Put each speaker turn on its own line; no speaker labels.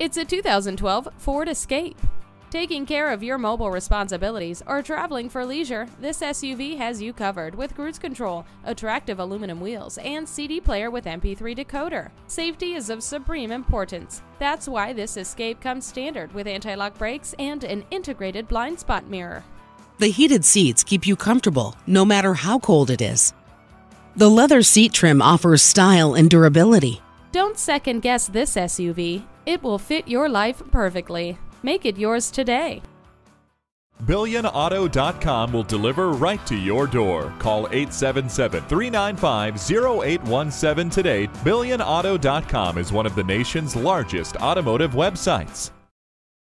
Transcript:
It's a 2012 Ford Escape. Taking care of your mobile responsibilities or traveling for leisure, this SUV has you covered with cruise control, attractive aluminum wheels, and CD player with MP3 decoder. Safety is of supreme importance. That's why this Escape comes standard with anti-lock brakes and an integrated blind spot mirror.
The heated seats keep you comfortable no matter how cold it is. The leather seat trim offers style and durability.
Don't second guess this SUV. It will fit your life perfectly. Make it yours today.
BillionAuto.com will deliver right to your door. Call 877 395 0817 today. BillionAuto.com is one of the nation's largest automotive websites.